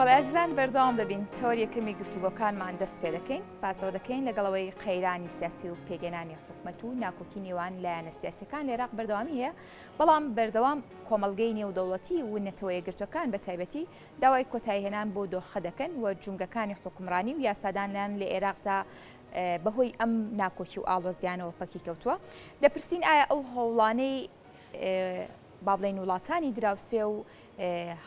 بەڵێ ئازیزان بەردەوام دەبین تۆر یەکەمی گفتوگۆکانمان دەست پێ دەکەین پاسەوە دەکەین لەگەڵەوەی قەیرانی سیاسی و پێگەنانی حکومەت و ناکۆکی نێوان لایەنە سیاسەکان لێراق بەردەوامی هەیە بەڵام بەردەوام کۆمەلگەی نێودەوڵەتی و نەتەوە یەگرتوەکان بە تایبەتی داوای کۆتایهێنان بۆ دۆخە دەکەن و جونگەکانی حکومڕانی و یاسادانیان لە عێراقدا بەهۆی ئەم ناکۆکی و ئاڵۆزیانەوە پەکی کەوتووە لە پرسین ئایا ئەو هەوڵانەی با بڵێن وڵاتانی دراوسێ و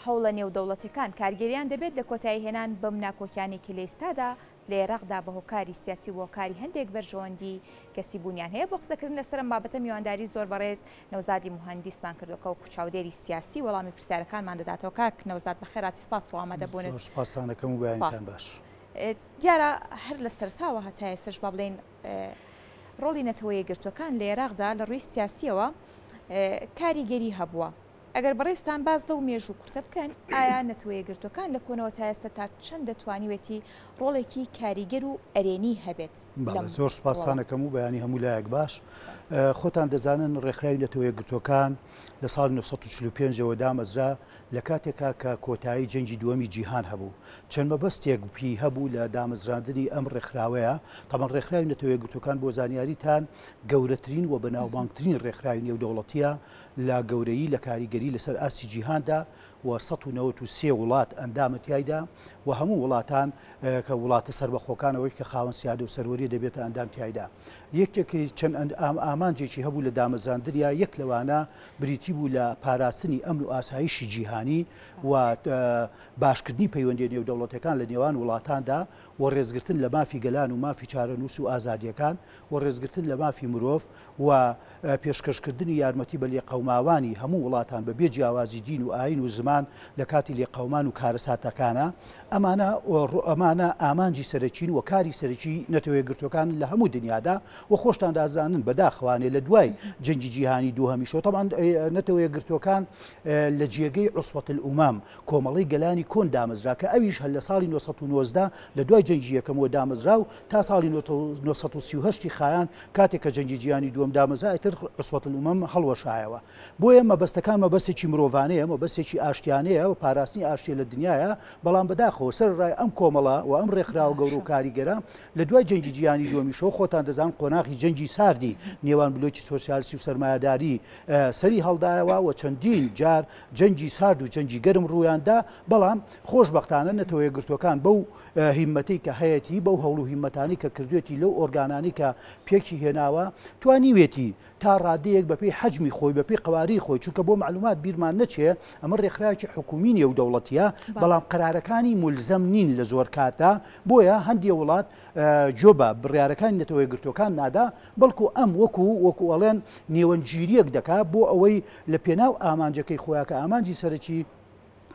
هەوڵە نێودەوڵەتەکان کارگەریان دەبێت لە کۆتایی هێنان بەم ناکۆکیانی کە لە ئێستادا لە عێراقدا بە هۆکاری سیاسی و هۆکاری هەندێک بەرژەوەندی کەسی بوونیان هەیە بۆ قسەکردن لەسەر ئەم بابەتە میوانداری زۆر بەڕێز نەوزادی مهندسمان کردوەکە و کوچاودێری سیاسی وەڵامی پرسیارەکانمان دەداتەوە کاک نەوزاد بەخێرات سپاس بۆ ئامادەبوونت سپاسانەکەم و بەیانتان باش. دیارە هەر لە سەرەتاوە هەتا ئێستەش با بڵێین ڕۆڵی نەتەوە یەکگرتووەکان لە ئێراقدا لە ڕووی سیاسییەوە کاریگەری هەبووە. ئەگەر بەڕێزتان باس لەو مێژوو کورتە بکەن، ئایا نەتەوە یەکگرتووەکان لە کۆنەوە تا ئێستە تا چەند دەتوانیوێتی ڕۆڵێکی کاریگەر و ئەرێنی هەبێت لەم هەوڵە؟ زۆر سوپاستان ئەکەم و بەیانی هەموو لایەک باش. خۆتان دەزانن ڕێکخراوی نەتەوە یەکگرتووەکان لە ساڵی نۆ سەد و چل و پێنج ەوە دامەزرا لە کاتێکا کە کۆتایی جەنگی دووەمی جیهان هەبوو، چەند مەبەستێک پی هەبوو لە دامەزراندنی ئەم ڕێکخراوەیە، تەبەن ڕێکخراوی نەتەوە یەکگرتووەکان بۆ زانیاریتان گەورەترین و بەناوبانگترین ڕێکخراوی نێودەوڵەتییە لە گەورەیی لە کاریگەری لەسەر ئاستی جیهاندا و سەد و نەوەد و سێ وڵات ئەندامە تیایدا و هەموو وڵاتان کە وڵاتە سەربەخۆکان ئەوەی کە خاوەن سیادە و سەروەریە دەبێتە ئەندام تیایدا یەکێک چەند ئامانجێکی هەبوو لە دامەزراندنیا یەک لەوانە بریتی بوو لە پاراستنی ئەمن و ئاسایشی جیهانی و باشکردنی پەیوەندی نێودەوڵەتەکان لە نێوان وڵاتاندا و ڕێزگرتن لە مافی گەلان و مافی چارەنووس و ئازادیەکان و ڕێزگرتن لە مافی مرۆڤ و پێشکەشکردنی یارمەتی بە لێقەوماوانی هەموو وڵاتان بە بێ جیاوازی دین و ئاین و زمان لە کاتی لێقەومان و کارەساتەکانە ئەمانە ئەمانە ئامانجی سەرەکین و کاری سەرکی نەتەوەیەگرتوەکان لە هەموو دنیادا و خۆشتان دازانن بەداخوانێ لە دوای جەنگی جیهانی دووهمیشەوە تەمان نەتەوەیەگرتوەکان لە جێگەی عوسفەتل ئومام کۆمەڵی گەلانی کۆن دامەزرا کە ئەویش هەل لە ساڵی 1990 لە دوای جەنگی یەکەمەوە دامەزرا و تا ساڵی 1930 خایان کاتێک کە جەنگی جیهانی دووەم دامەزرا ئیتر عوسفەتل ئومەم هەڵوەشایەوە بۆیە مەبەستەکان مەبەستێکی مرۆڤانەیە، مەبەستێکی ئاشتیانەیە و پاراستنی ئاشتیە لە دنیایە، بەڵام بەداخەوە سەرەڕای ئەم کۆمەڵە و ئەم ڕێکخراوە گەورە و کاریگەرە، لە دوای جەنگی جیهانی دووەمیشەوە خۆتان دەزان قۆناغی جەنگی ساردی نێوان بلۆکی سۆسیالستی و سەرمایەداری سەری هەڵدایەوە و چەندین جار جەنگی سارد و جەنگی گەرم ڕوویاندا، بەڵام خۆشبەختانە نەتەوەیەکگرتووەکان بەو هیممەتەی کە هەیەتی، بەو هەوڵ و هیممەتانەی کە کردوێتی، لەو ئۆرگانانەی کە پێکیهێناوە توانیوێتی تا ڕادەیەک بەپێی حەجمی خۆی بەپێی قەوارەی خۆی چونکە بۆ مەعلومات بیرمان نەچێ ئەمە ڕێکخراوێکی حکومی نیە و دەوڵەتیە بەڵام قەرارەکانی مولزەم نین لە زۆر کاتدا بۆیە هەندێ وڵات جۆ بە بڕارەکانی نەتەوە یەکگرتوەکان نادا بەڵکو ئەم وەکو وەکو ئەڵێن نێوەندگیریەک دەکا بۆ ئەوەی لە پێناو ئامانجەکەی خۆیان کە ئامانجی سەرەکی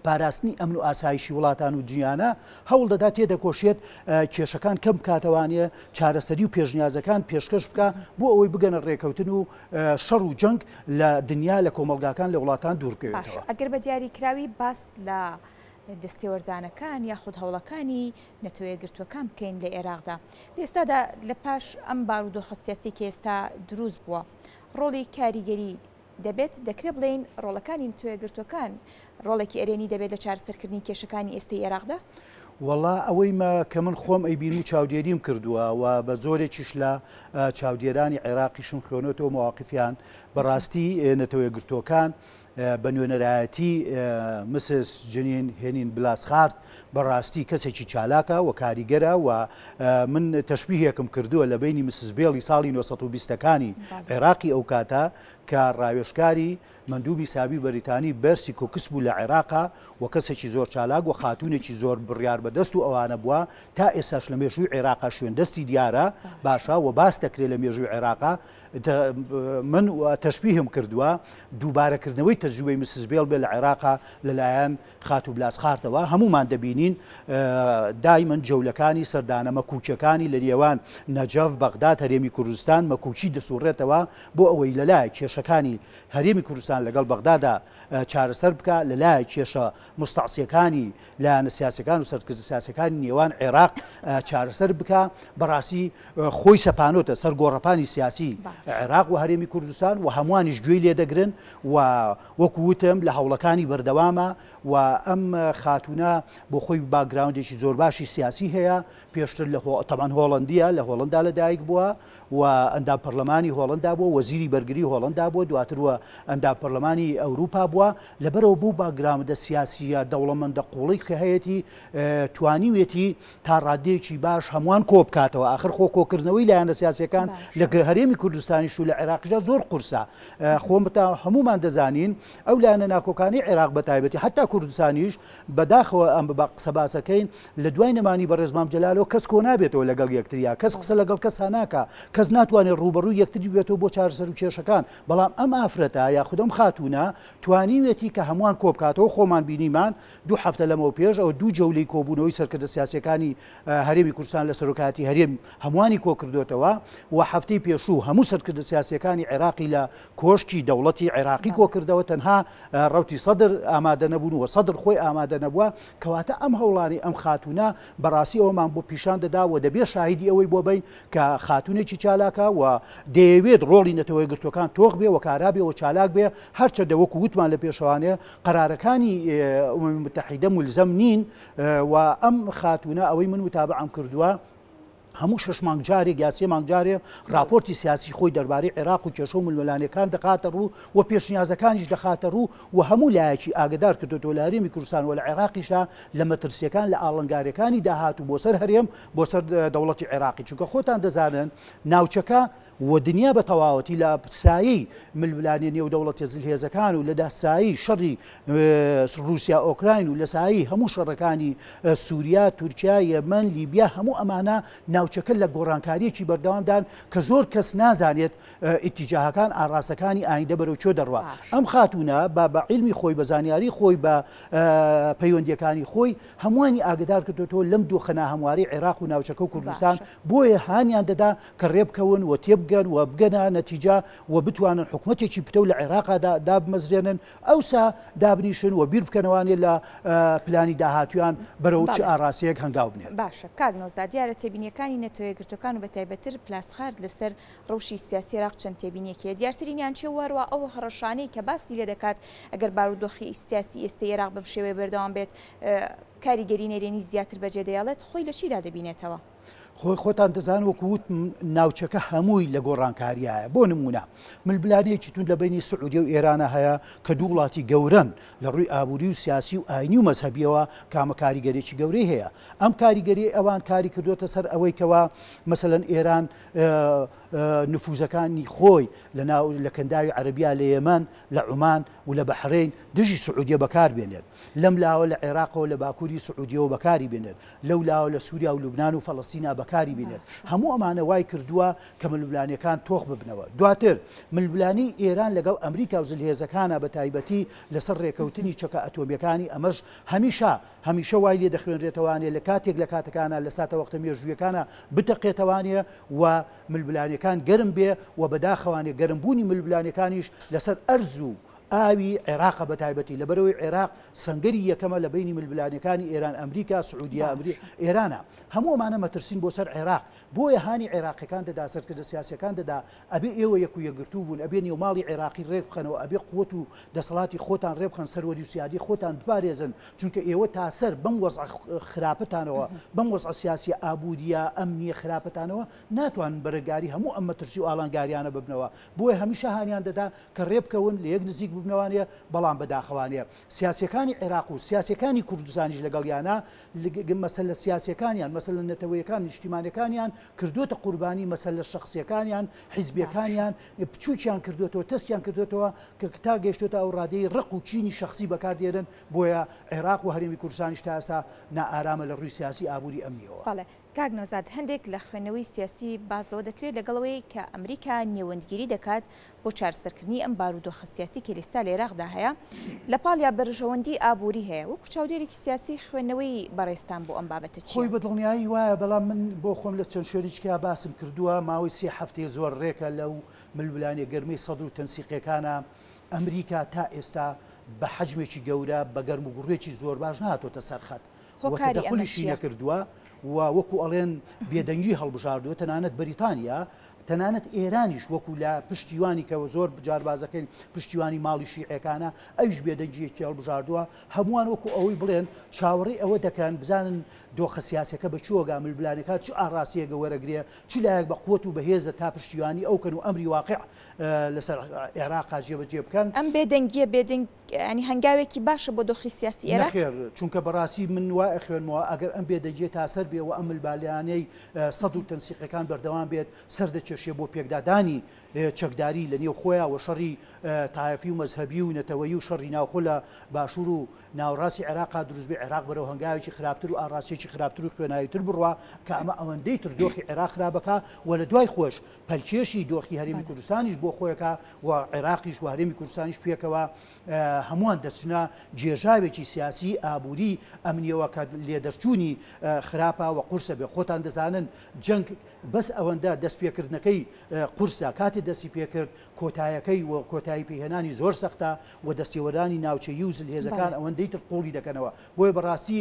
پاراستنی ئەمن و ئاسایشی وڵاتان و جیانە هەوڵ دەدا تێدەکۆشێت کێشەکان کەم کاتەوانە چارەسەری و پێشنیازەکان پێشکەش بکە بۆ ئەوەی بگەنە ڕێکەوتن و شەڕ و جەنگ لە دنیا لە کۆمەلگاکان لە وڵاتان دوورکەوێتەوە ئەگەر بە دیاری کراوی باس لە دەستێوەردانەکان یا خود هەوڵەکانی نەتەوەیە گرتووەکان بکەین لە عێراقدا لێستادا لە پاش ئەم بارودۆخە سیاسی کە ئێستا دروست بووە ڕۆڵی کاریگەری دەبێت، دەکرێت بڵێین ڕۆڵەکانی نەتەوە یەکگرتووەکان ڕۆڵێکی ئەرێنی دەبێت لە چارەسەرکردنی کێشەکانی ئێستەی ئێراقدا؟ وەڵا ئەوەی مە کە من خۆم ئەیبین و چاودێریم کردووە و بە زۆرێکیش لە چاودێرانی عێراقیشم خوێنەوەتەوە مواقفیان بەڕاستی نەتەوەی گرتوەکان بە نوێنەرایەتی مسس جنین هێنین بلاسخارد بەڕاستی کەسێکی چالاکە و کاریگەرە و من تەشبیهێکم کردووە لە بینی مسز بێڵی ساڵی نۆ سەد و بیست ەکانی عێراقی ئەو کاتە کە ڕاوێژکاری مەندوبی سابی بەریتانی بەرسی کوکس بوو لە عێراقا و کەسێکی زۆر چالاک و خاتوونێکی زۆر بڕیار بەدەست و ئەوانە بووە تا ئێساش لە مێژووی عێراقا شوێن دەستی دیارە باشە و باس دەکرێت لە مێژووی عێراقا من تەشبیهم کردووە دووبارەکردنەوەی تەجروبەی مسز بێڵ بێ لە عێراقا لەلایەن خاتوو بلاسخارتەوە هەموومان دەبینین دایمەن جەولەکانی سەردانە مەکوکیەکانی لە نێوان نەجەف بەغداد هەرێمی کوردستان مەکوکی دەسوڕێتەوە بۆ ئەوەی لە لایەک کێشەکانی هەرێمی کوردستان لەگەڵ بەغدادا چارەسەر بکا لە لایەک کێشە مستعسیەکانی لایەنە سیاسەکان و سەرکردە سیاسەکانی نێوان عێراق چارەسەر بکا بەڕاستی خۆی سەپانۆتە سەر گۆڕەپانی سیاسی عێراق و هەرێمی کوردستان و هەمووانیش گوێی لێ دەگرن و وەکو وتم لە هەوڵەکانی بەردەوامە و ئەم خاتوونە بۆ خۆی باکگراوندێکی زۆر باشی سیاسی هەیە پێشتر لە تەمان هۆڵندیە لە هۆڵندا لە دایک بووە و ئەندا پەرلەمانی هۆڵندا بووە وەزیری بەرگری هۆڵندا بووە دواتر وە ئەندا پەرلەمانی ئەوروپا بووە لەبەرەوە بوو باکگراوندە سیاسیە دەوڵەمەندە قوڵی کە هەیەی توانیوێتی تا ڕاددەیەکی باش هەمووان کۆبکاتەوە ئاخر خۆ کۆکردنەوەی لایەنە سیاسەکان لە هەرێمی کوردستانیش و لە عێراقیشدا زۆر قورسە خۆمتا هەمومان دەزانین ئەو لایەنە ناکۆکانی عێراق بە تایبەتی حتا کوردستانیش بەداخەوە ئەم بە قسە باسەکەین لە دوای نەمانی بە ڕێزمام جلالەوە کەس کۆ نابێتەوە لەگەڵ یەکتریا کەس قسە لەگەڵ کەسا ناکە کەس ناتوانێت ڕوبەڕوو یەکتری بێتەوە بۆ چارسەر و کێشەکان بەڵام ئەم ئافرەتە یا خودم خاتونە توانیوێتی کە هەمووان کۆبکاتەوە خۆمان بینیمان دوو هەفتە لەمەوپێش ئەو دوو جەولەی کۆبوونەوەی سەرکردە سیاسییەکانی هەرێمی کوردستان لە سەرۆکایەتی هەرێم هەمووانی کۆکردۆتەوە و هەفتەی پێشوو هەموو سەرکردە سیاسییەکانی عێراقی لە کۆشکی دەوڵەتی عێراقی کۆکردەوە تەنها ڕەوتی سەدر ئامادە نەبوون و سەدر خۆی ئامادە نەبووە کەواتە ئەم هەوڵانەی ئەم خاتوونە بەڕاستی ئەوەمان بۆ پیشان دەدا و دەبێ شاهیدی ئەوەی بۆ بین کە خاتوونێکی چالاکە و دەیەوێت ڕۆڵی نەتەوە یەکگرتووەکان تۆخ بێ و کارا بێ و چالاک بێ هەرچەندە وەکو وتمان لە پێشەوانێ قەرارەکانی ئومەمی متحیدە مولزەم نین و ئەم خاتوونە ئەوەی من متابعەم کردووە هەموو شش مانگ جارێک یا سێ مانگ جارێ راپۆرتی سیاسی خۆی دەربارەی عێراق و کێشە و ململانەکان دەخاتە ڕوو و پێشنیازەکانیش دەخاتە ڕوو و هەموو لایەکی ئاگدار کردوەوە لە هەرێمی کوردستان و لە عێراقیشدا لە مەترسیەکان لە ئاڵنگارەکانی داهات و بۆ سەر هەرێم بۆ سەر دەوڵەتی عێراقی چونکە خۆتان دەزانن ناوچەکە و دنیا بە تەواوەتی لە سایەی ململانێ نێودەوڵەتیە زلهێزەکان و لە سایەی شەڕی ڕوسیا ئۆکراین و لە سایەی هەموو شەڕەکانی سوریا تورکیا یەمەن لیبیا هەموو ئەمانە ناوچەکە لە گۆڕانکاریەکی بەردەوامدان کە زۆر کەس نازانێت ئیتیجاهەکان ئاڕاستەکانی ئایندە بەرەو چۆ دەڕوا ئەم خاتونە با بە عیلمی خۆی بە زانیاری خۆی بە پەیوەندیەکانی خۆی هەمووانی ئاگدار کردو تۆ لەم دۆخە ناهەمواری عێراق و ناوچەکە و کوردستان بۆیە هانیان دەدا کە رێبکەون و تێبگەن و بگەنە نەتیجە و بتوانن حکومەتێکی پتەو لە عێراقا دابمەزرێنن، ئەوسا دابنیشن و بیربکەنەوانێ لە پلانی داهاتوویان بەرەو چ ئاراستەیەک هەنگاو بنێن. باشە کاک نۆزاد دیارە تێبینیەکانی نەتەوەیەکگرتوەکان و بەتایبەتتر پلاسخارت لەسەر رەوشی سیاسی عێراق چەند تێبینیەک هەیە دیارترینیان چیە و هەروا ئەو هەڕەشانەی کە باسی لێدەکات ئەگەر بارودۆخی سیاسی ئێستەی عێراق بەمشێوەیە بەردەوام بێت کاریگەری نەرێنی زیاتر بەجێ دەیەڵێت خۆی لە چیدا دەبینێتەوە؟ خۆی خۆتان دەزان وەکو وت ناوچەکە هەمووی لە گۆڕانکاریایە بۆ نمونە ملبلانەیەکی تون لە بینی سعودی و ئێرانە هەیە کە دوو وڵاتی گەورن لە ڕووی ئابووری و سیاسی و ئاینی و مەذهبیەوە کامە کاریگەرێکی گەورەی هەیە ئەم کاریگەری ئەوان کاری کردوتە سەر ئەوەی کەوا مەسەن ئێران نفوزەکانی خۆی لە ناو لە کەنداوی عەربیا لە یەمەن لە عمان و لە بەحرین دژی سعودیە بەکار بێنێت لەم لاوە لە عێراقەوە لە باکووری سعودیەوە بەکاری بێنێت، لەو لاوە لە سوریا و لوبنان و فەلەستینا بەکاری بێنێت، هەموو ئەمانە وای کردووە کە ململانێکان تۆخ ببنەوە. دواتر ململانێی ئێران لەگەڵ ئەمریکا و زلهێزەکانە بە تایبەتی لەسەر ڕێکەوتنی چەکە ئەتۆمییەکانی ئەمەش هەمیشە هەمیشە وای لێ دەخوێنرێتەوانێ لە کاتێک لە کاتەکانە لە ساتەوەختە مێژوویەکانە بتەقێتەوانێ و ململانێکان گەرم بێ و بەداخەوانێ گەرم بوونی ململانێکانیش لەسەر ئەرز و ئاوی عێراقە بەتایبەتی لەبەرئەوەی عێراق سەنگەری یەکەمە لە بەینی ململانێکانی ئێران ئەمریکا سعودیە ئەمری باشە. ئێرانە هەموو ئەمانە مەترسین بۆ سەر عێراق بۆیە هانی عێراقیەکان دەدا سەرکردە سیاسیەکان دەدا ئەبێ ئێوە یەک و یەکگرتوو بوون ئەبێ نێو ماڵی عێراقی رێک بخەنەوە ئەبێ قوت و دەسەڵاتی خۆتان رێ بخەن سەروەری و سیادی خۆتان بپارێزن چونکە ئێوە تاسەر بەم وەزعە خراپەتانەوە بەم وەزعە سیاسیە ئابوریە ئەمنیە خراپەتانەوە ناتوانن بەرەگاری هەموو ئەم مەترسی و ئالانگاریانە ببنەوە بۆیە هەمیشە هانیان دەدا کە رێبکەون، لە یەک نزیک ببنەوانێ، بەڵام بەداخەوانێ سیاسیەکانی عێراق و سیاسیەکانی کوردستانیش لەگەڵیانا، مەسەلە سیاسیەکانیان، مەسەلە نەتەوەیەکان و نیشتیمانەکانیان کردۆتە قوربانی مەسەلە شەخسیەکانیان، حیزبیەکانیان بچوکیان کردۆتەوە، تەسکیان کردۆتەوە کە تا گەیشتۆتە ئەو رادەی رق و کینی شەخسی بەکار دێنن، بۆیە عێراق و هەرێمی کوردستانیش تا ئێستا نائارامە لە رووی سیاسی، ئابووری، ئەمنیەوە. بەڵێ، کاک نەوزاد هەندێک لە خوێندنەوەی سیاسی باس لەوە دەکرێت لەگەڵ ئەوەی کە ئەمریکا نێوەندگیری دەکات بۆ چارەسەرکردنی ئەم بارودۆخە سیاسی کە ئێستا لە ئێراقدا هەیە لە پاڵیا بەرژەوەندی ئابووری هەیە وەکو چاودێرێکی سیاسی خوێندنەوەی بەڕێزتان بۆ ئەم بابەتە خۆی چییە؟ بە دڵنیایی وایە بەڵام من بۆ خۆم لە چەند شوێنی تکا باسم کردووە ماوەی سێ هەفتەیە زۆر ڕێکە لەو ململانێ گەرمەی سەدر و تەنسیقیەکانە ئەمریکا تا ئێستا بە حەجمێکی گەورە بە گەرموگوڕێکی زۆر باش نەهاتۆتە سەر خەت و تەدەخولیشی نەکردووە و وەکو ئەڵێن بێدەنگی هەڵبژاردووە، تەنانەت بەریتانیا، تەنانەت ئێرانیش وەکو لە پشتیوانی کە زۆر جار باسدەکەین پشتیوانی ماڵی شیعەکانە، ئەویش بێدەنگییەکی هەڵبژاردووە، هەمووان وەکو ئەوەی بڵێن چاوەڕێی ئەوە دەکەن بزانن دۆخە سیاسیەکە بە چ هۆگا ململانێکان چ ئاڕاستەیەک وەرەگرێ، چ لایەک بە قووت و بەهێزە تا پشتیوانی ئەو کەن و ئەمری واقیع لەسەر عێراقا جێبەجێ بکەن. ئەم بێدەنگییە بێدەنگ یانی هەنگاوێکی باشە بۆ دۆخی سیاسی ئێراق؟ نەخێر، چونکە بەڕاستی من وای ئەخوێنمەوە ئەگەر ئەم بێدەنگییە تا سەر بێ و ئەم ملمالانێی سەدر و تەنسیقەکان بەردەوام بێت، سەر دەکێشێ بۆ پێکدادانی چەکداری لە نێو خۆیان و شەڕی تایەفی و مەزهەبی و نەتەوەیی و شەڕی ناوخۆ لە باشوور و ناوەڕاستی عێراقا دروست بێ، عێراق بەرەو هەنگاوێکی خراپتر و ئاڕاستەیەکی خراپتر و خوێناویتر بڕوا کە ئەمە ئەوەندەی تر دۆخی عێراق خراپەکا و لە دوای خۆش پەلکێشی دۆخی هەرێمی کوردستانیش بۆ خۆیەکە و عێراقیش و هەرێمی کوردستانیش پێکەوە هەمووان دەچنە جێژاوێکی سیاسی ئابووری ئەمنیەوە کە لێدەرچوونی خراپە و قورسە بێ خۆتان دەزانن جەنگ بەس ئەوەندە دەست پێکردنەکەی قورسە کاتی دەستی پێکرد کۆتایەکەی و کۆتایی پێهێنانی زۆر سەختە و دەستێوەرانی ناوچەیی و زلهێزەکان ئەوەندەی تر قوڵی دەکەنەوە بۆیە بەڕاستی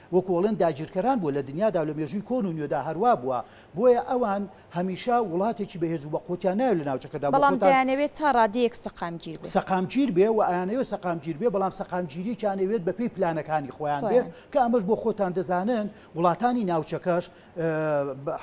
وەکو ئەڵێن داگیرکەران بووە لە دنیادا و لە مێژووی کۆن و نوێدا هەروا بووە بۆیە ئەوان هەمیشە وڵاتێکی بەهێز و بەقوەتیان ناوێت لە ناوچەکەدا بۆ بەڵام خۆتان دەیانەوێت تا ڕادەیەک سەقامگیر بێت. سەقامگیر بێ و ئەیانەوێت سەقامگیر بێ بەڵام سەقامگیریەکیان ئەوێت بە پێی پلانەکانی خۆیان بێت خۆیان. کە ئەمەش بۆ خۆتان دەزانن وڵاتانی ناوچەکەش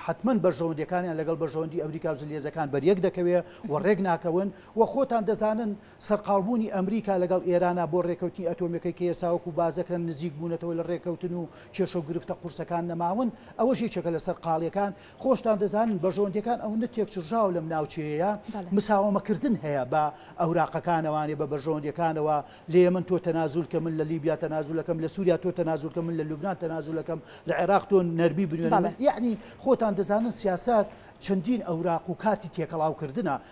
حەتمەن بەرژەوەندیەکانیان لەگەڵ بەرژەوەندی ئەمریکا و زلهێزەکان بەریەک دەکەوێت و ڕێک ناکەون و خۆتان دەزانن سەرقاڵبوونی ئەمریکا لەگەڵ ئێرانا بۆ رێکەوتنی ئەتۆمیەکەی کە ئێستا وەکو بازەکرن نزیک بوونەتەوە لە رێکەوتن و کێشە و گرفتە قورسەکان نەماون ئەوەش یەکێکە لە سەرقاڵیەکان خۆشتان دەزانن بەرژەوەندیەکان ئەوەندە تێکچڕژاوە لەم ناوچەیەیا مساوەمەکردن هەیە بە ئەوراقەکانەوانێ بە بەرژەوەندیەکانەوە لە یەمەن تۆ تەنازول کە من لە لیبیا تەنازول ئەکەم لە سوریا تۆ تەنازول کە من لە لوبنان تەنازول ئەکەم لە عێراق تۆ نەرمی بنوێنە من یەعنی خۆتان دەزانن سیاسەت چەندین ئەوراق و کارتی تێکەڵاوکردنە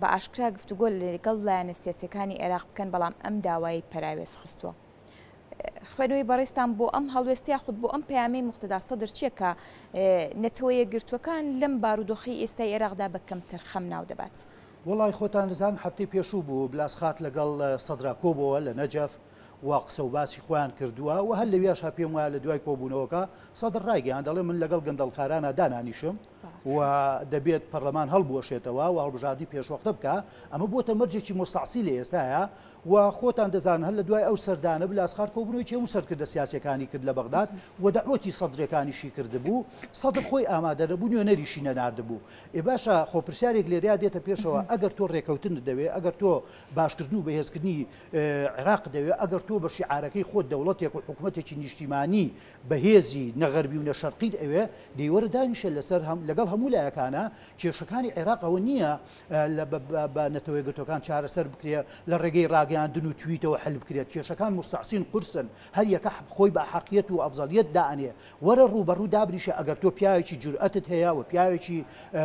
بە ئاشکرا گفتوگۆ لەگەڵ لایەنە سیاسیەکانی عێراق بکەن بەڵام ئەم داوای پەراوێز خستووە. خوێنەوەی بەڕێستان بۆ ئەم هەڵوێست یاخود بۆ ئەم پەیامی مختدا سەدر چیە کە نەتەوە یەکگرتووەکان لەم بارودۆخی ئێستای ئێراقدا بە کەمتەرخەم ناو دەبات؟ وەڵای خۆتان دەزان هەفتەی پێشوو بوو بلاس خات لەگەڵ سەدرا کۆبۆوە لە نەجەف و قسە و باسی خۆیان کردووە و هەر لەویاش هە پێم وایە لە دوای کۆبوونەوەکە سەدر ڕایگەیان دەڵێ من لەگەڵ گەندەڵکارانە دانانیشم و دەبێت پەرلەمان هەڵبوەشێتەوە و هەڵبژاردنی پێشوەختە بکا ئەمە بۆتە مەرجێکی مستعصی لە ئێستایا و خۆتان دەزانن هەر لە دوای ئەو سەردانە بلاسخار کۆبوونەوەی هەموو سەرکردە سیاسەکانی کرد لە بەغداد و دەعوەتی سەدرەکانیشی کردبوو سەدر خۆی ئامادە نەبوو نوێنەریشی نەناردبوو ئێ باشە خۆ پرسیارێک لێریا دێتە پێشەوە ئەگەر تۆ ڕێکەوتن دەوێ ئەگەر تۆ باشکردن و بەهێزکردنی عێراق دەوێ ئەگەر تۆ بە شیعارەکەی خۆت دەوڵەتێک و حکوومەتێکی نیشتیمانی بەهێزی نە غەربی و نە شەرقیت ئەوێ دەی وەرە دانیشە لەسەر لەگەڵ هەموو لایەکانا کێشەکانی عێراق ئەوە نییە بە نەتەوەیەکگرتوەکان چارەسەر بکرێ لە ڕێگەی ڕاگەیاندن و تویتەوە حل بکرێت کێشەکان مستعصین قورسن هەر یەکە خۆی بە حەقیەت و ئەفزەڵیەت دانێ وەرە ڕووبەڕوو دابنیشە ئەگەر تۆ پیاوێکی جورئەتت هەیە و پیاوێکی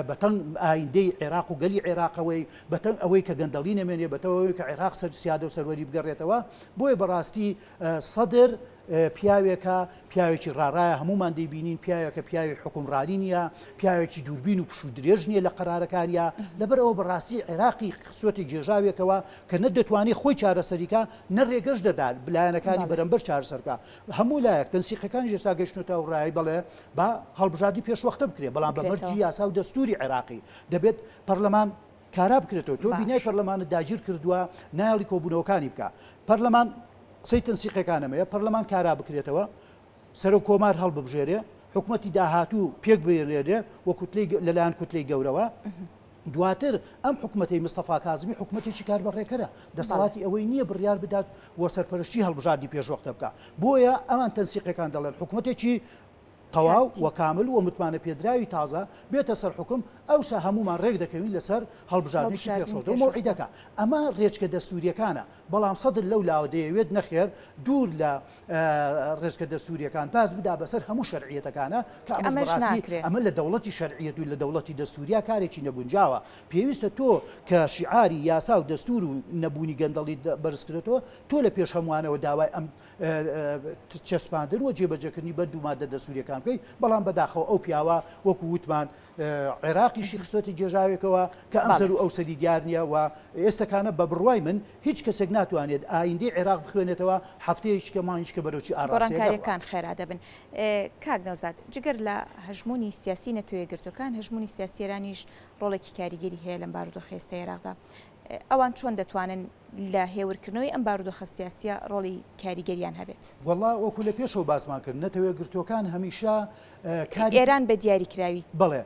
بەتەنگ ئایندەی عێراق و گەلی عێراقەوەی بەتەنگ ئەوەی کە گەندەڵی نەمێنێ بەتەوەوەی کە عێراق سەر سیادە و سەروەری بگەڕێتەوە بۆیە بەڕاستی سەدر پیاوێکە، پیاوێکی ڕاڕایە، هەموومان دەیبینین، پیاوێکە پیاوی حوکمڕانی نییە، پیاوێکی دووربین و پشوو درێژ نییە لە قەرارەکانیا، لەبەر ئەوە بەڕاستی عێراقی خستوەتە گێژاوێکەوە کە نە دەتوانێت خۆی چارەسەریکا نە ڕێگەش دەدات لایەنەکانی بەرەمبەر چارەسەرکە هەموو لایەک تەنسیقەکانی ئێستا گەشتنەوە و ڕای بڵێ با هەڵبژاردی پێشوەختە بکرێت بەڵام بە بەرجی یاسا و دەستوری عێراقی دەبێت پەرلەمان کارا بکرێتەوە تۆ بینای باش. پەرلەمانت داگیر کردووە نایەڵی کۆبوونەوەکانی بکە پەرلەمان قسەی تەنسیقەکانەمەیە پەرلەمان کارا بکرێتەوە سەرۆک کۆمار هەڵببژێرێ حکوومەتی داهاتوو پێک بێنێرێ وە کوتلەی گە- لەلایەن کوتلەی گەورەوە دواتر ئەم حکوومەتەی مستەفا کازمی حکوومەتێکی کاربەڕێکەرە دەسەڵاتی ئەوەی نییە بڕیار بدات و سەرپەرشتی هەڵبژاردی پێشوەختە بکە بۆیە ئەوان تەنسیقەکان دەڵێن حکوومەتێکی تەواو و کامل و متمانە پێدراوی تازە بێتە سەر حوکم، ئەوسا هەموومان رێک دەکەوین لەسەر هەڵبژاردنێکی پێشوەختە و مەوعیدەکە. ئەمە رێچکە دەستوورییەکانە، بەڵام سەدر لەو لاوە دەیەوێت نەخێر دوور لە رێچکە دەستوورییەکان پاس بدا بەسەر هەموو شەرعییەتەکانە، کە ئەمەش بەڕاستی ئەمە لە دەوڵەتی شەرعییەت و لە دەوڵەتی دەستوورییا کارێکی نەگونجاوە. پێویستە تۆ کە شیعاری یاسا و دەستوور و نەبوونی گەندەڵیت بەرزکردۆتەوە، تۆ لە پێش هەمووانەوە داوای ئەم چەسپاندن و جێبەجێکردنی بەند و مادە دەستوریەکان بکەیت بەڵام بەداخەوە ئەو پیاوە وەکو وتمان عێراقیشی خستۆتی جێژاوێکەوە کە ئەمسەر و ئەو سەری دیار نییە و ئێستەکانە بە بڕوای من هیچ کەسێک ناتوانێت ئایندی عێراق بخوێنێتەوە هەفتەیەش کە مانیش کە بەرەوچی ئاڕانکاریەکان خێرا دەبن کاک نەوزاد جگەر لە هەژمونی سیاسی نەتەوەیەگرتوەکان هەژمونی سیاسیێرانیش ڕۆڵێکی کاریگەری هەیە لەم بارودۆخێستە عێراقدا ئەوان چۆن دەتوانن لە هێورکردنەوەی ئەم بارودۆخە سیاسییە ڕۆڵی کاریگەریان هەبێت؟ وەڵا وەکو لە پێشەوە باسمان کرد نەتەوە یەکگرتووەکان هەمیشە کاری ئێران بە دیاری کراوی بەڵێ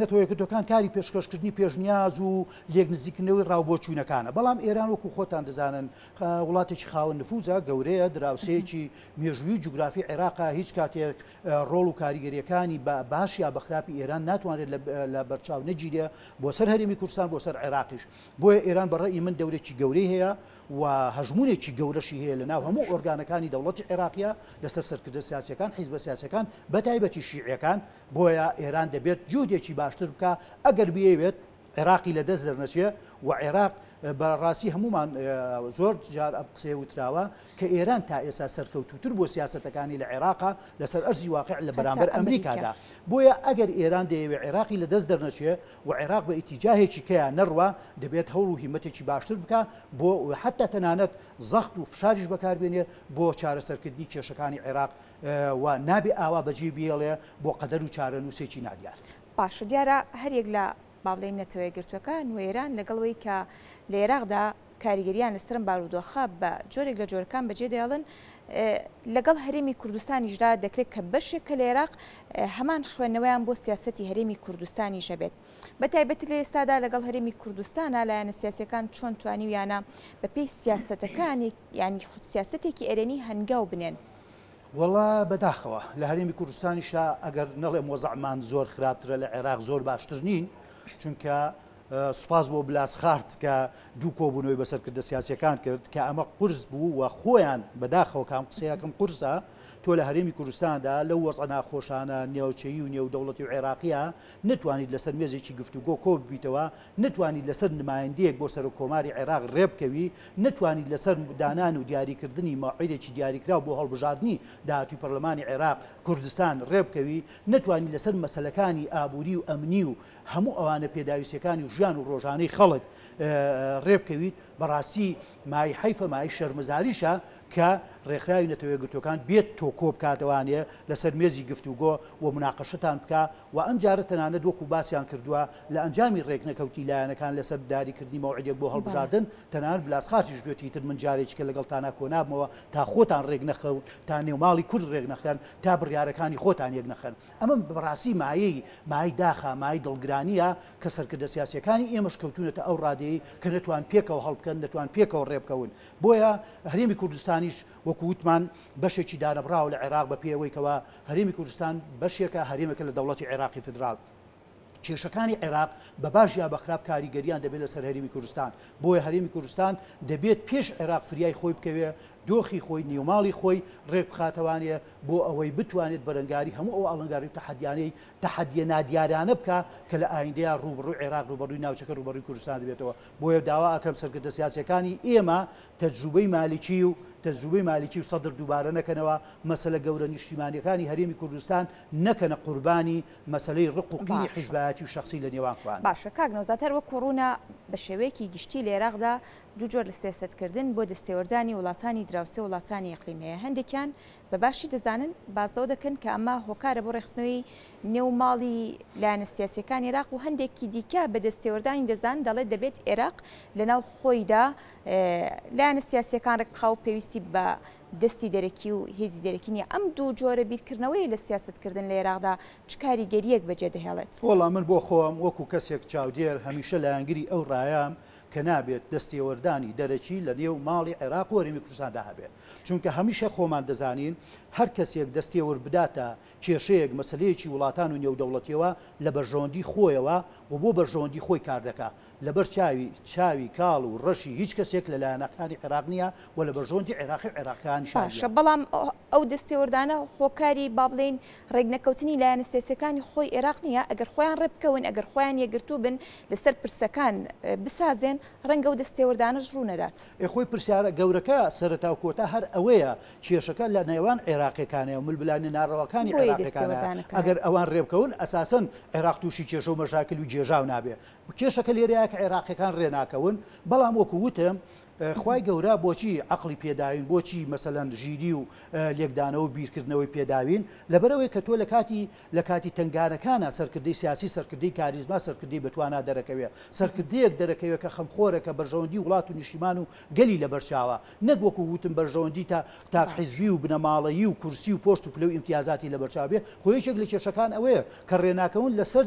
نەتەوە یەکگرتووەکان کاری پێشکەشکردنی پێشنیاز و لێک نزیکردنەوەی ڕاوبۆچوونەکانە بەڵام ئێران وەکو خۆتان دەزانن وڵاتێکی خاوەن نفوزە گەورەیە دراوسێکی مێژووی جوگرافی عێراقا هیچ کاتێک ڕۆڵ و کاریگەرییەکانی بە باش یا بە خراپی ئێران ناتوانرێت لە لە بەرچاو نەگیرێ بۆ سەر هەرێمی کوردستان بۆ سەر عێراقیش. بۆیە ئێران بە ڕەئی من دەورێکی گەورەی هەیە و هەژموونێکی گەورەشی هەیە لە ناو هەموو ئۆرگانەکانی دەوڵەتی عێراقیا لە سەر سەرکردە سیاسییەکان، حیزبە سیاسییەکان بە تایبەتی شیعییەکان. بۆیە ئێران دەبێت جوهدێکی باشتر بکا ئەگەر بیەوێت. عێراقی لە دەست دەرنەچێ و عێراق بە ڕاستی هەموومان زۆر جار ئەم قسەیە وتراوە کە ئێران تا ئێستا سەرکەوتوتر بۆ سیاستەکانی لە عێراقا لەسەر ئەرزی واقع لە بەرامبەر ئەمریکادا بۆیە ئەگەر ئێران دەیەوێ عێراقی لە دەست دەرنەچێ و عێراق بە ئیتیجاهێکی کەیان نەڕوا دەبێت هەوڵ و هیمەتێکی باشتر بکە بۆ حتا تەنانەت زەخت و فشاریش بەکاربێنێ بۆ چارەسەرکردنی کێشەکانی عێراق و نابێ ئاوا بەجێ بێڵێ بۆ قەدەر و چارە نووسێکی نادیار. باشە دیارە هەریەک لە با بڵێین نەتەوە یەکگرتووەکە و ئێران لەگەڵ ئەوەی کە لە ئێراقدا کاریگەرییان لەسەر ئەم بارودۆخە بە جۆرێک لە جۆرەکان بەجێ دێڵن لەگەڵ هەرێمی کوردستانیشدا دەکرێت کە بەشێک کە لە عێراق هەمان خوێندنەوەیان بۆ سیاستی هەرێمی کوردستانی شەبێت بە تایبەت لە ئێستادا لەگەڵ هەرێمی کوردستانە لایەنە سیاسەکان چۆن توانیویانە بەپی سیاستەکانی ینی خود سیاستێکی ئەرێنی هەنگاو بنێن. وەڵا بەداخەوە لە هەرێمی کوردستانیشا ئەگەر نەڵێم وەزعمان زۆر خراپترە لە عێراق زۆر باشتر نین چونکە سوپاس بۆ بلاس خارت کە دوو کۆبوونەوەی بەسەر کردە سیاسەکان کرد کە ئەمە قرس بوو و خۆیان بەداخەوە کام قسەیەکەم قرسە تۆ لە هەرێمی کوردستاندا لەو وەزە ناخۆشانە نێوچەیی و نێو دەوڵەتی و عێراقیە نتوانیت لەسەر مێزێکی گفتوگۆ کۆببیتەوە نەتوانیت لەسەر نمایندەیەک بۆ سەرۆک کۆماری عێراق رێبکەوی، نەتوانیت لەسەر دانان و دیاریکردنی مەوعیدێکی دیاریکراو بۆ هەڵبژاردنی داهاتووی پەرلەمانی عێراق، کوردستان، رێبکەوی، نەتوانیت لەسەر مەسەلەکانی ئابووری و ئەمنی و هەموو ئەوانە پێداویستیەکانی ژیان و رۆژانەی خەڵک رێبکەویت، بەڕاستی مایەی حەیفە مایەی شەرمەزاریشە کە رێکخراوی نەتەوەیەکگرتووەکان بێت تۆ کۆبکاتەوانێ لەسەر مێزی گفتوگۆ و مناقەشەتان بکا و ئەم جارە تەنانەت وەکو باسیان کردووە لە ئەنجامی رێکنەکەوتی لایەنەکان لەسەر داریکردنی مەوعیدێک بۆ هەڵبژاردن، تەنانەت بلاسخاتیش گوت ئیتر من جارێکیکە لەگەڵتانا کۆنابمەوە تا خۆتان رێکنەخەون، تا نێو ماڵی کورد رێکنەخەن، تا بریارەکانی خۆتان یەکنەخەن. ئەمە بەراستی مایەی مایەی داخە، مایەی دڵگرانیە کە سەرکردە سیاسیەکانی ئێمەش کەوتونەتە ئەو رادەیەی کە نەتوان پێکەوە هەڵبکەن، نەتوان پێکەوە رێبکەون. بۆیە هەرێمی کوردستانیش وەکو وتمان بەشێکی دانەبڕاوە لە عێراق بەپێی ئەوەی کەوا، هەرێمی کوردستان بەشێکە هەرێمێکە لە دەوڵەتی عێراقی فیدراڵ. کێشەکانی عێراق بە باش یا بە خراپ کاریگەرییان دەبێت لەسەر هەرێمی کوردستان. بۆیە هەرێمی کوردستان دەبێت پێش عێراق فریای خۆی بکەوێت، دۆخی خۆی، نێوماڵی خۆی ڕێک بخاتەوانێ بۆ ئەوەی بتوانێت بەرەنگاری هەموو ئەو ئاڵنگاری و تەحەدیانەی تەحەدیە نادیارانە بکا کە لە ئایندەیا ڕووبڕووی عێراق، ڕووبەڕووی ناوچەکە، ڕووبەڕووی کوردستان دەبێتەوە. بۆیە داوا ئەکەم سەرکردە سیاسییەکانی ئێمە تەجروبەی مالکی و تەجروبەی مالکی و سەدر دووبارە نەکەنەوە، مەسەلە گەورە نیشتیمانیەکانی هەرێمی کوردستان نەکەنە قوربانی مەسەلەی ڕق و قینی باشە حیزبایەتی و شەخسی لە نێوان خواندا. باشە کاک نەوزاد هەر وەکو ڕوونە بە شێوەیەکی گشتی لە ئێراقدا دوو جۆر لە سیاسەت کردن بۆ دەستێوەردانی وڵاتانی دراوسێ وڵاتانی ئیقلیم هەیە هەندێکیان بە باشی دەزانن باس لەوە دەکەن کە ئەمە هۆکارە بۆ ڕێکخستنەوەی نێو ماڵی لایەنە سیاسیەکانی ئێراق و هەندێکی دیکە بە دەستێوەردانی دەزان دەڵێت دەبێت ئێراق لە ناو خۆیدا لایەنە سیاسییەکان ڕێکخراو و پێویستی بە دەستی دەرەکی و هێزی دەرەکی نیە ئەم دوو جۆرە بیرکردنەوەی لە سیاستکردن لە عێراقدا چ کاریگەریەک بەجێ دەهێڵێت؟ وەڵا من بۆ خۆم وەکو کەسێک چاودێر هەمیشە لایەنگری ئەو ڕایەم کە نابێت دەستێوەردانی دەرەکی لە نێو ماڵی عێراق و هەرێمی کوردستاندا هەبێت چونکە هەمیشە خۆمان دەزانین هەر کەسێک دەستێوەر بداتە کێشەیەک مەسلەیەکی وڵاتان و نێودەوڵەتیەوە لە بەرژەوەندی خۆیەوە و بۆ بەرژەوەندی خۆی کار دەکا لەبەر چاوی چاوی کاڵ و ڕەشی هیچ کەسێک لە لایەنەکانی عێراق نییە و لە بەرژەوەندی عێراقی و عێراقییان شاردییە. باشە، بەڵام ئەو دەستێوەردانە هۆکاری با بڵێین ڕێکنەکەوتنی لایەنە سیاسییەکانی خۆی عێراق نییە؟ ئەگەر خۆیان ڕێ بکەون، ئەگەر خۆیان یەکگرتوو بن لەسەر پرسەکان بسازێن، ڕەنگە ئەو دەستێوەردانەش ڕوو نەدات. ئێ خۆی پرسیارە گەورەکە سەرەتا و کۆتا هەر ئەوەیە، کێشەکە لە نێوان عێراقییەکانەیە و ململانێ ناڕەواکانی عێراقییەکانە. ئەگەر ئەوان ڕێ بکەون، ئەساسەن عێراق تووشی کێشە و مەشاکل و گێژاو نابێ. کێشەکە لێرەیە کە عێراقیەکان ڕێناکەون، بەڵام وەکو وتم خوای گەورە بۆچی عەقڵی پێداوین بۆچی مەسەلەن ژیری و لێکدانەوە بیرکردنەوەی پێداوین لەبەرەوەی کە تۆ لە کاتی لە کاتی تەنگارەکانە سەرکردی سیاسی سەرکردی کاریزما سەرکردی بەتوانا دەرەکەوێ سەرکردەیەک دەرەکەوێت کە خەمخۆرە کە بەرژەوەندی وڵات و نیشتیمان و گەلی لە بەرچاوە نەک وەکو وتم بەرژەوەندی تا تاک حیزبی و بنەماڵەیی و کورسی و پۆست و پلە و ئیمتیازاتی لە بەرچاوێ خۆ یەکێک لە کێشەکان ئەوەیە کە ڕێناکەون لەسەر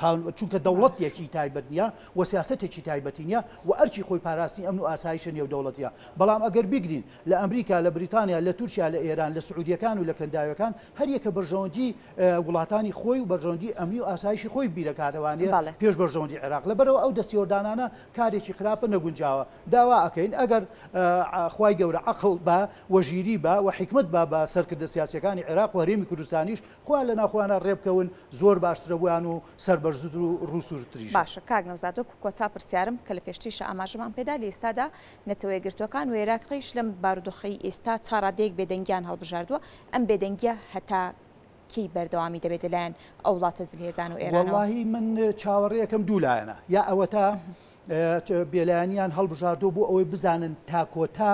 قانون چونکە دەوڵەت یەکی تایبەت نیە و سیاسەتێکی تایبەتی نیە و ئەرچی خۆی پاراستنی ئەمن و ئاسایشە نێو دەوڵەتە بەڵام ئەگەر بگرین لە ئەمریکا لە بریتانیا لە تورکیا لە ئێران لە سعودیەکان و لە کەنداوەکان هەریەکە بەرژەوەندی وڵاتانی خۆی و بەرژەوەندی ئەمنی و ئاسایشی خۆی بیرەکاتەوانێ پێش بەرژەوەندی عێراق لەبەرەوە ئەو دەستێوەردانانە کارێکی خراپە نەگونجاوە داوا ئەکەین ئەگەر خی گەورە عقل بە وەژیری بە و حکمت بە بە سەرکردە سیاسەکانی عێراق و هەرێمی کوردستانیش خۆیان لە ناوخۆیانا ڕێبکەون زۆر باشترە بۆیان و سەربەرزتر و ڕووسورتریش. باشە کاک نەوزاد وەکو کۆتا پرسیارم کە لە پێشتریشا ئاماژەمان پێدا لە ئیستادا نەتەوەیەکگرتووەکان و ئێراقیش لەم بارودۆخەی ئیستا تا ڕادەیەک بێدەنگیان هەڵبژاردووە ئەم بێدەنگیە هەتا کەی بەردەوامی دەبێت لەلایەن ئەو وڵاتە زلهێزان و ئێرانەوە؟ وەڵاهی من چاوەڕێیەکەم دوو لایەنە یا ئەوەتا بێلایەنیان هەڵبژاردووە بۆ ئەوەی بزانن تا کۆتا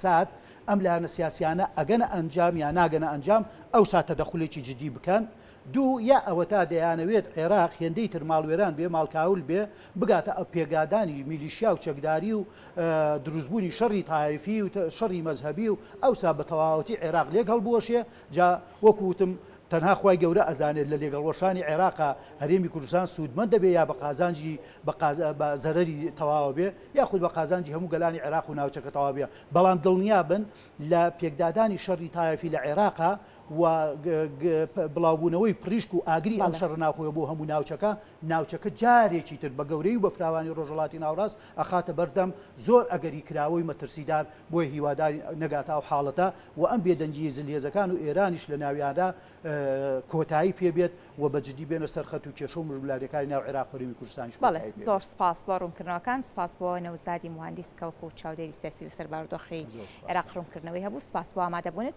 سات ئەم لایەنە سیاسیانە ئەگەنە ئەنجام یا ناگەنە ئەنجام ئەو سا تەدەخولێکی جدی بکەن دوو یا ئەوەتا دەیانەوێت عێراق هێندەی تر ماڵوێران بێ ماڵکاول بێ بگاتە ئە پێگادانی میلیشیا و چەکداری و دروستبوونی شەڕی تایفی و شەڕی مەذهبی و ئەوسا بە تەواوەتی عێراق لێک هەڵبوەشێ جا وەکوتم تەنها خوای گەورە ئەزانێت لە لێگەڵوەشانی عێراقا هەرێمی کوردستان سوودمەند دەبێ یا بە قازانجی بە قاز بە زەرەری تەواوە بێ یاخود بە قازانجی هەموو گەلانی عێراق و ناوچەکە تەواو بێ بەڵام دڵنیا بن لە پێکدادانی شەڕی تایەفی لە عێراقا و بڵاوبوونەوەی پڕیشک و ئاگری ئەم بەڵێ شەڕە ناوخۆیە بۆ هەموو ناوچەکە ناوچەکە جارێکی تر بە گەورەی و بە فراوانی ڕۆژهەڵاتی ناوەڕاست ئەخاتە بەردەم زۆر ئەگەری کراوەی مەترسیدار بۆیە هیوادارین نەگاتە ئەو حاڵەتە و ئەم بێدەنگییەی زلهێزەکان و ئێرانیش لە ناویاندا کۆتایی پێ بێت و بە جدی بێنە سەر خەت و کێشە و ململانێکانی ناو عێراق و هەرێمی کوردستانیش کۆتایی پێ بێت. بەڵێ، زۆر سپاس بۆ ڕوونکردنەوەکان، سپاس بۆ نەوزادی موهەندیس کەوک و چاودێری سیاسی لەسەر بارودۆخی عێراق ڕوونکردنەوەی هەبوو، سپاس بۆ ئامادەبوونت.